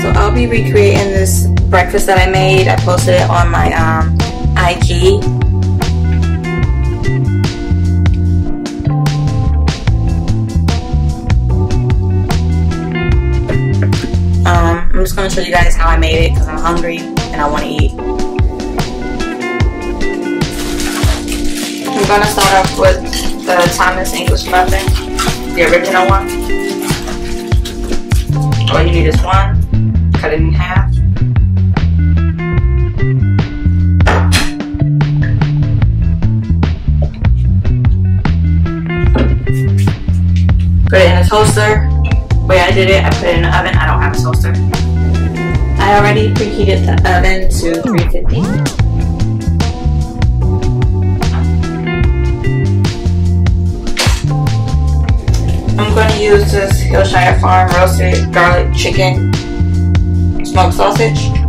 So I'll be recreating this breakfast that I made. I posted it on my um, IG. Um, I'm just going to show you guys how I made it because I'm hungry and I want to eat. I'm going to start off with the Thomas English muffin, the original one. All you need is one, cut it in half. Put it in a toaster. Way I did it, I put it in the oven. I don't have a toaster. I already preheated the oven to 350. Use this Hillshire Farm roasted garlic chicken smoked sausage.